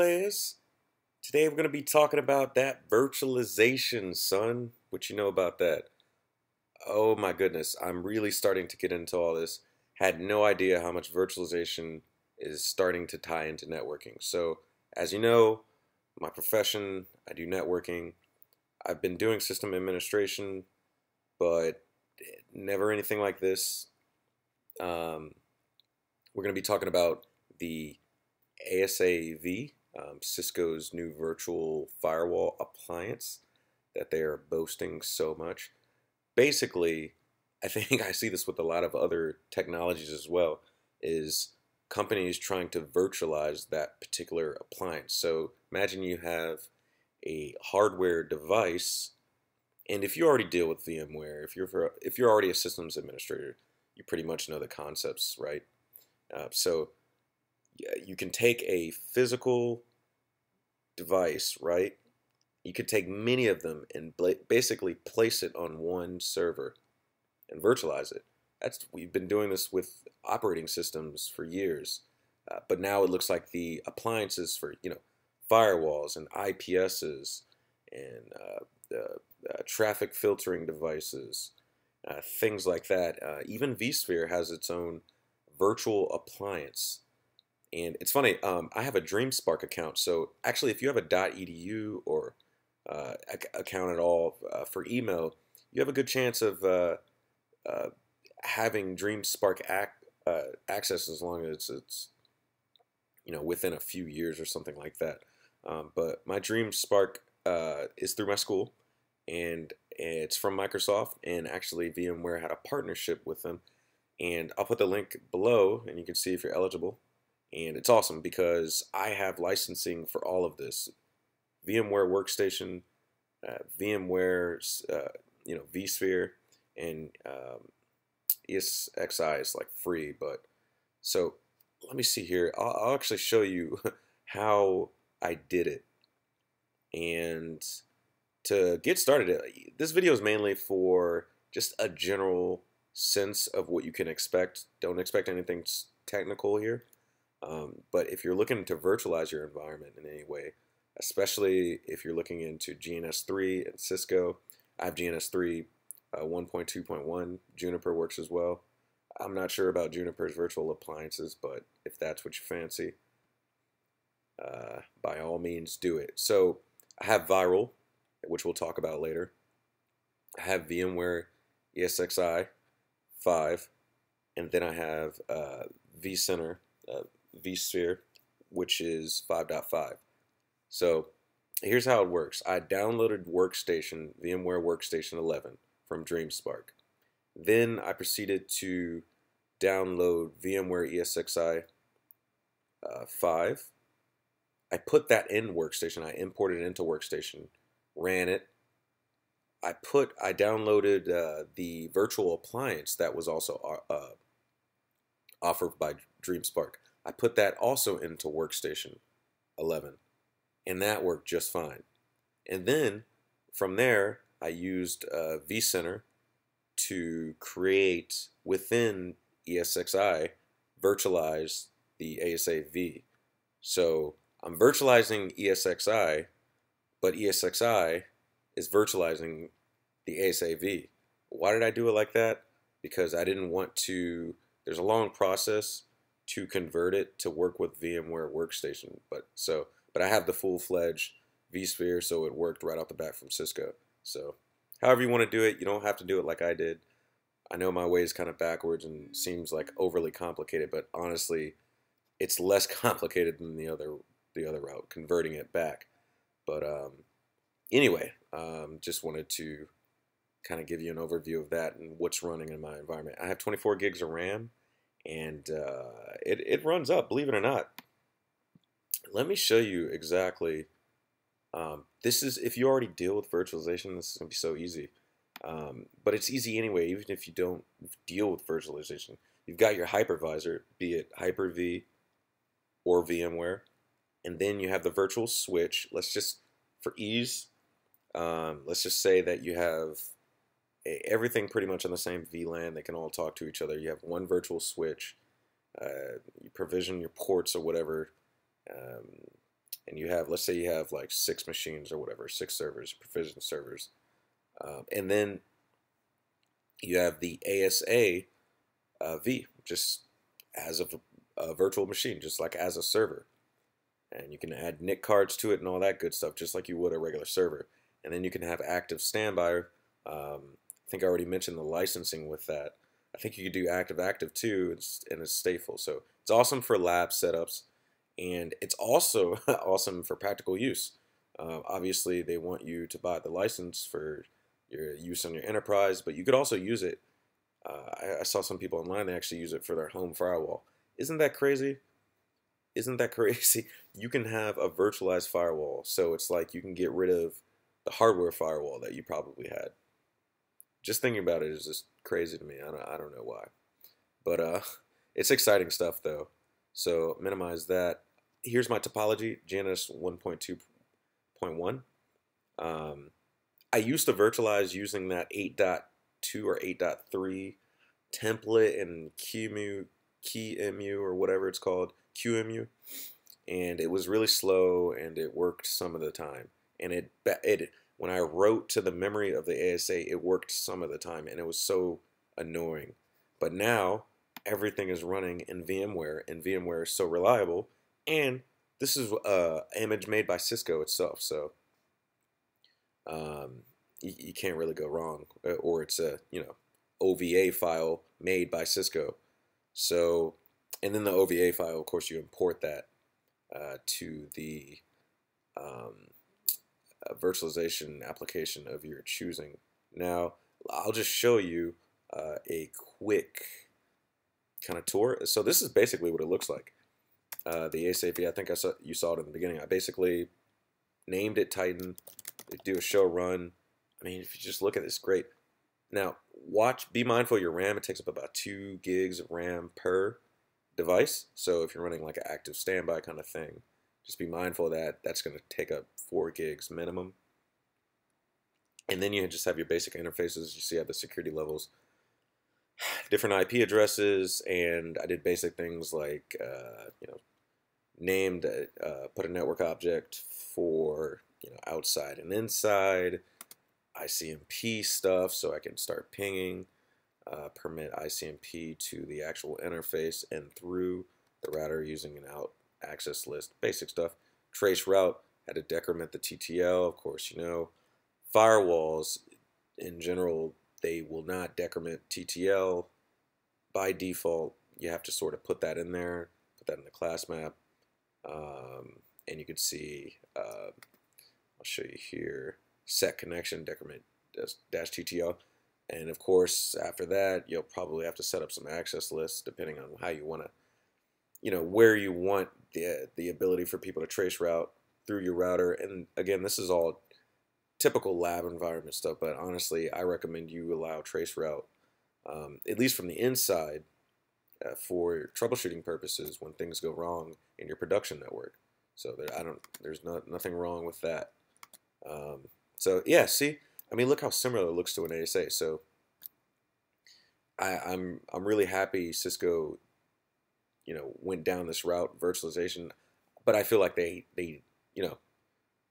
players? Today we're going to be talking about that virtualization, son. What you know about that? Oh my goodness, I'm really starting to get into all this. Had no idea how much virtualization is starting to tie into networking. So, as you know, my profession, I do networking. I've been doing system administration, but never anything like this. Um, we're going to be talking about the ASAV, um, Cisco's new virtual firewall appliance that they are boasting so much. Basically, I think I see this with a lot of other technologies as well, is companies trying to virtualize that particular appliance. So imagine you have a hardware device, and if you already deal with VMware, if you're if you're already a systems administrator, you pretty much know the concepts, right? Uh, so you can take a physical device, right? You could take many of them and basically place it on one server and virtualize it. That's we've been doing this with operating systems for years, uh, but now it looks like the appliances for you know firewalls and IPSs and uh, uh, traffic filtering devices, uh, things like that. Uh, even vSphere has its own virtual appliance and it's funny, um, I have a DreamSpark account. So actually, if you have a .edu or uh, account at all uh, for email, you have a good chance of uh, uh having DreamSpark ac uh, access as long as it's you know within a few years or something like that. Um, but my DreamSpark uh, is through my school, and it's from Microsoft. And actually, VMware had a partnership with them. And I'll put the link below, and you can see if you're eligible. And it's awesome because I have licensing for all of this. VMware Workstation, uh, VMware, uh, you know, vSphere, and um, ESXi is like free. But so let me see here. I'll, I'll actually show you how I did it. And to get started, uh, this video is mainly for just a general sense of what you can expect. Don't expect anything technical here. Um, but if you're looking to virtualize your environment in any way, especially if you're looking into GNS3 and Cisco, I have GNS3 uh, 1.2.1. Juniper works as well. I'm not sure about Juniper's virtual appliances, but if that's what you fancy, uh, by all means do it. So I have VIRL, which we'll talk about later. I have VMware ESXi 5, and then I have uh, vCenter uh, vSphere, which is 5.5. So here's how it works. I downloaded Workstation, VMware Workstation 11 from DreamSpark. Then I proceeded to download VMware ESXi uh, 5. I put that in Workstation. I imported it into Workstation, ran it. I put, I downloaded uh, the virtual appliance that was also uh, uh offered by DreamSpark. I put that also into Workstation 11, and that worked just fine. And then from there, I used uh, vCenter to create within ESXi, virtualize the ASAV. So I'm virtualizing ESXi, but ESXi is virtualizing the ASAV. Why did I do it like that? Because I didn't want to, there's a long process to convert it to work with VMware Workstation. But so, but I have the full-fledged vSphere, so it worked right off the bat from Cisco. So, however you want to do it, you don't have to do it like I did. I know my way is kind of backwards and seems like overly complicated, but honestly, it's less complicated than the other the other route, converting it back. But um, anyway, um, just wanted to kind of give you an overview of that and what's running in my environment. I have 24 gigs of RAM and uh, it, it runs up, believe it or not. Let me show you exactly. Um, this is, if you already deal with virtualization, this is going to be so easy. Um, but it's easy anyway, even if you don't deal with virtualization. You've got your hypervisor, be it Hyper-V or VMware, and then you have the virtual switch. Let's just, for ease, um, let's just say that you have everything pretty much on the same VLAN. They can all talk to each other. You have one virtual switch. Uh, you provision your ports or whatever, um, and you have, let's say you have like six machines or whatever, six servers, provision servers, um, and then you have the ASA uh, V, just as a, a virtual machine, just like as a server. And you can add NIC cards to it and all that good stuff, just like you would a regular server. And then you can have active standby. Um, think I already mentioned the licensing with that. I think you could do active active too, and it's stateful. So it's awesome for lab setups, and it's also awesome for practical use. Uh, obviously, they want you to buy the license for your use on your enterprise, but you could also use it. Uh, I, I, saw some people online they actually use it for their home firewall. Isn't that crazy? Isn't that crazy? You can have a virtualized firewall, so it's like you can get rid of the hardware firewall that you probably had. Just thinking about it is just crazy to me. I don't, I don't know why, but uh, it's exciting stuff though. So minimize that. Here's my topology: GNS 1.2.1. Um, I used to virtualize using that 8.2 or 8.3 template in QEMU, KeyEMU or whatever it's called, QMU. and it was really slow and it worked some of the time. And it it when I wrote to the memory of the ASA, it worked some of the time, and it was so annoying. But now everything is running in VMware, and VMware is so reliable, and this is uh, image made by Cisco itself, so um, you, you, can't really go wrong. Uh, or it's a you know OVA file made by Cisco. So, and then the OVA file, of course, you import that uh, to the um, uh, virtualization application of your choosing. Now, I'll just show you uh, a quick kind of tour. So this is basically what it looks like. Uh, the ASAV, I think I saw you saw it in the beginning. I basically named it Titan do a show run. I mean, if you just look at this, great. Now, watch, be mindful your RAM, it takes up about two gigs of RAM per device. So if you're running like an active standby kind of thing, just be mindful of that that's going to take up four gigs minimum. And then you just have your basic interfaces. You see how the security levels, different IP addresses, and I did basic things like, uh, you know, named, uh, put a network object for you know, outside and inside, ICMP stuff so I can start pinging, uh, permit ICMP to the actual interface and through the router using an out access list, basic stuff. Trace route, had to decrement the TTL, of course, you know. Firewalls, in general, they will not decrement TTL by default. You have to sort of put that in there, put that in the class map, um, and you can see uh, I'll show you here, set connection decrement dash TTL. And of course, after that, you'll probably have to set up some access lists depending on how you want to, you know, where you want the, the ability for people to trace route through your router. And again, this is all typical lab environment stuff, but honestly, I recommend you allow trace route, um, at least from the inside, uh, for troubleshooting purposes when things go wrong in your production network. So there, I don't, there's not nothing wrong with that. Um, so yeah, see, I mean, look how similar it looks to an ASA. So I, I'm I'm really happy Cisco, you know, went down this route virtualization, but I feel like they they you know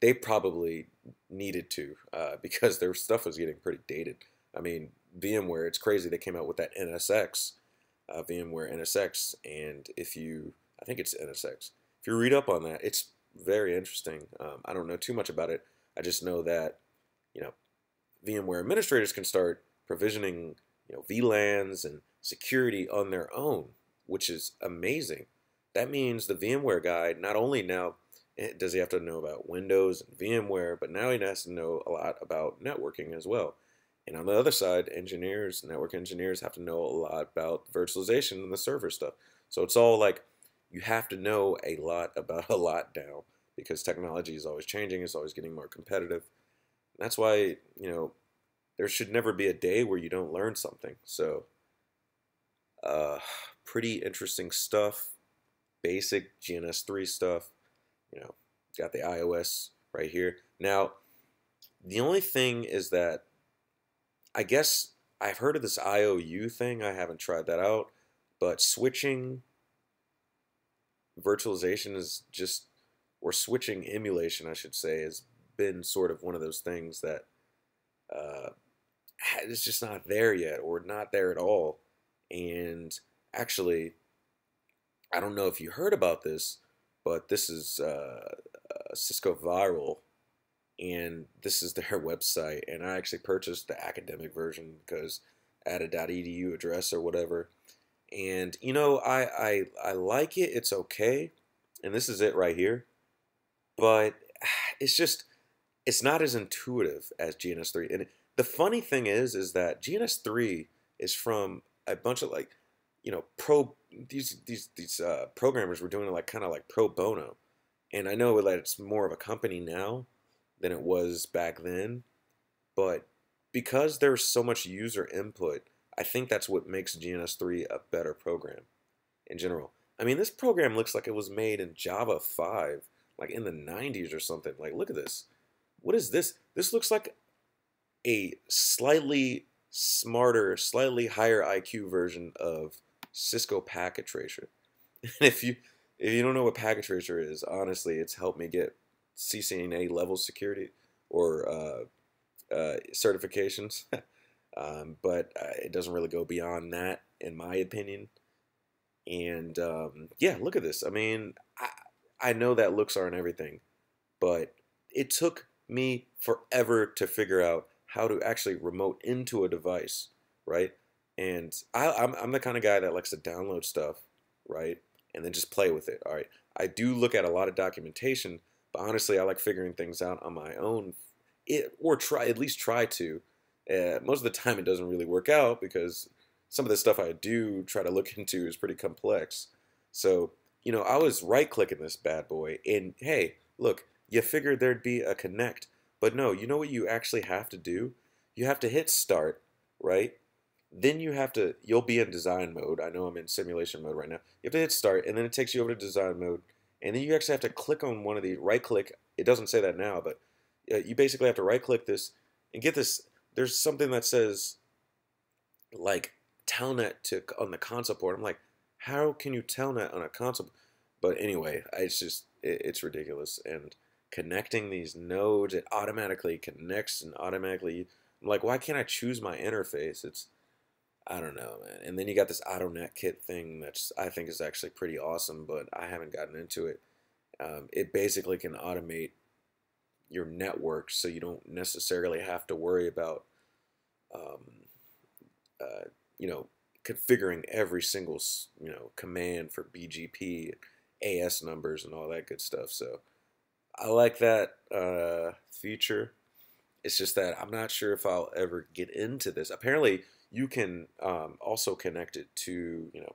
they probably needed to uh, because their stuff was getting pretty dated. I mean, VMware, it's crazy they came out with that NSX, uh, VMware NSX, and if you, I think it's NSX. If you read up on that, it's very interesting. Um, I don't know too much about it, I just know that, you know, VMware administrators can start provisioning, you know, VLANs and security on their own, which is amazing. That means the VMware guy not only now eh, does he have to know about Windows and VMware, but now he has to know a lot about networking as well. And on the other side, engineers, network engineers have to know a lot about virtualization and the server stuff. So it's all like you have to know a lot about a lot now because technology is always changing, it's always getting more competitive. And that's why, you know, there should never be a day where you don't learn something. So, uh, pretty interesting stuff. Basic GNS3 stuff. You know, got the iOS right here. Now, the only thing is that I guess I've heard of this IOU thing. I haven't tried that out. But switching virtualization is just or switching emulation, I should say, has been sort of one of those things that uh, it's just not there yet, or not there at all. And actually, I don't know if you heard about this, but this is uh, uh, Cisco VIRL, and this is their website. And I actually purchased the academic version because at a .edu address or whatever. And you know, I I I like it. It's okay, and this is it right here. But it's just it's not as intuitive as GNS3. And the funny thing is, is that GNS3 is from a bunch of like, you know, pro these these these uh, programmers were doing it like kind of like pro bono, and I know that it's more of a company now than it was back then, but because there's so much user input, I think that's what makes GNS3 a better program in general. I mean, this program looks like it was made in Java 5, like in the 90s or something. Like, look at this. What is this? This looks like a slightly smarter, slightly higher IQ version of Cisco Packet Tracer. And if you if you don't know what Packet Tracer is, honestly, it's helped me get CCNA level security or uh, uh, certifications. um, but uh, it doesn't really go beyond that, in my opinion. And um, yeah, look at this. I mean, I, I know that looks aren't everything, but it took me forever to figure out how to actually remote into a device, right? And I, I'm, I'm the kind of guy that likes to download stuff, right? And then just play with it. All right. I do look at a lot of documentation, but honestly, I like figuring things out on my own, it, or try at least try to. Uh, most of the time, it doesn't really work out because some of the stuff I do try to look into is pretty complex. So, you know, I was right clicking this bad boy, and hey, look, you figured there'd be a connect, but no, you know what you actually have to do? You have to hit start, right? Then you have to, you'll be in design mode. I know I'm in simulation mode right now. You have to hit start, and then it takes you over to design mode. And then you actually have to click on one of the right click. It doesn't say that now, but you basically have to right click this and get this. There's something that says like telnet to on the console port. I'm like, how can you telnet on a console? But anyway, it's just it, it's ridiculous. And connecting these nodes, it automatically connects and automatically. I'm like, why can't I choose my interface? It's I don't know, man. And then you got this AutoNet kit thing that's I think is actually pretty awesome, but I haven't gotten into it. Um, it basically can automate your network, so you don't necessarily have to worry about, um, uh, you know, configuring every single you know command for BGP, AS numbers, and all that good stuff. So I like that uh, feature. It's just that I'm not sure if I'll ever get into this. Apparently, you can um, also connect it to you know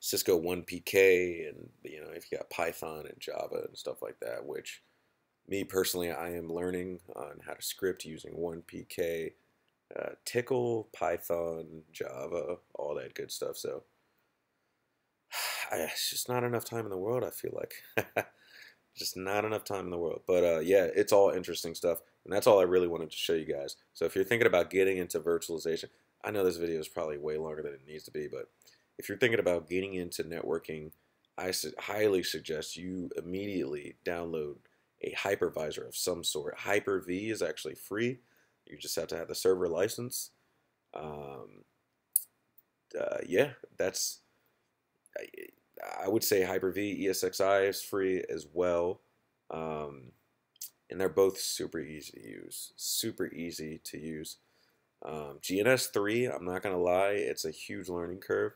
Cisco 1PK and you know if you got Python and Java and stuff like that. Which me personally, I am learning on how to script using 1PK, uh, Tcl, Python, Java, all that good stuff. So it's just not enough time in the world. I feel like. Just not enough time in the world. But uh, yeah, it's all interesting stuff. And that's all I really wanted to show you guys. So if you're thinking about getting into virtualization, I know this video is probably way longer than it needs to be, but if you're thinking about getting into networking, I su highly suggest you immediately download a hypervisor of some sort. Hyper-V is actually free. You just have to have the server license. Um, uh, yeah, that's I would say Hyper-V ESXi is free as well. Um, and they're both super easy to use. Super easy to use. Um, GNS3, I'm not going to lie, it's a huge learning curve.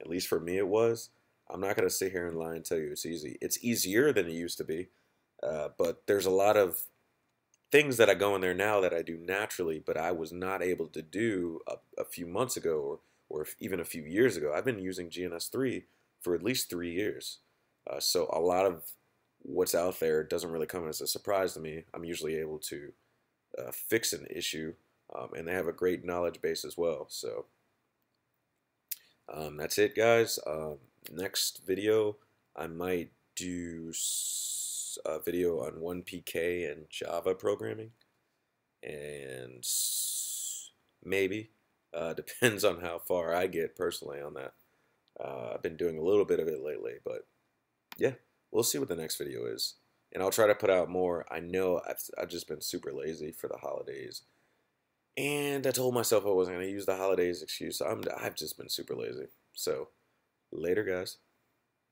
At least for me it was. I'm not going to sit here and lie and tell you it's easy. It's easier than it used to be. Uh, but there's a lot of things that I go in there now that I do naturally, but I was not able to do a, a few months ago or, or even a few years ago. I've been using GNS3 for at least three years. Uh, so a lot of what's out there doesn't really come as a surprise to me. I'm usually able to uh, fix an issue, um, and they have a great knowledge base as well. So um, that's it, guys. Um, next video, I might do a video on 1PK and Java programming, and maybe uh, depends on how far I get personally on that. Uh, I've been doing a little bit of it lately, but yeah, we'll see what the next video is. And I'll try to put out more. I know I've, I've just been super lazy for the holidays. And I told myself I wasn't going to use the holidays excuse. I'm, I've just been super lazy. So, later, guys.